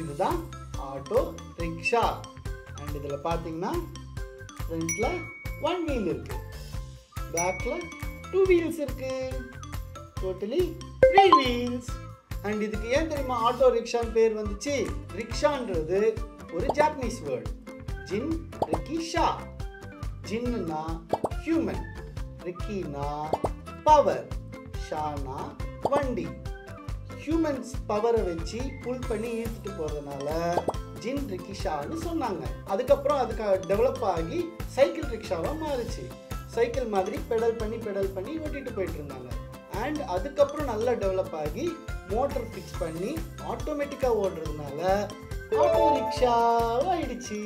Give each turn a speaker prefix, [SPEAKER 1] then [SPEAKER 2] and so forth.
[SPEAKER 1] இதுதான் auto rickshaw and இதில் பார்த்தீங்கன்னா ஃப்ரண்ட்ல ஒன் வீல் இருக்கு. பேக்கில் டூ வீல்ஸ் இருக்கு. டோட்டலி த்ரீ வீல்ஸ் அண்ட் இதுக்கு ஏன் தெரியுமா ஆட்டோ ரிக்ஷான்னு பேர் வந்துச்சு? ரிக்ஷான்றது ஒரு ஜாப்பனீஸ் வேர்டு ஜின் ரிக்கிஷா ஜின்னுனா ஹியூமன் ரிக்கினா பவர் ஷானா வண்டி. ஹியூமன்ஸ் பவரை வச்சு புல் பண்ணி இழுத்துட்டு போகிறதுனால ஜின் ரிக்ஷான்னு சொன்னாங்க. அதுக்கப்புறம் அதுக்கு டெவலப் ஆகி சைக்கிள் ரிக்ஷாவாக மாறுச்சு. சைக்கிள் மாதிரி பெடல் பண்ணி பெடல் பண்ணி ஓட்டிட்டு போயிட்டு இருந்தாங்க. அண்ட் அதுக்கப்புறம் நல்லா டெவலப் ஆகி மோட்டர் ஃபிக்ஸ் பண்ணி ஆட்டோமேட்டிக்காக ஓடுறதுனால ஆட்டோ ரிக்ஷாவாக ஆயிடுச்சு.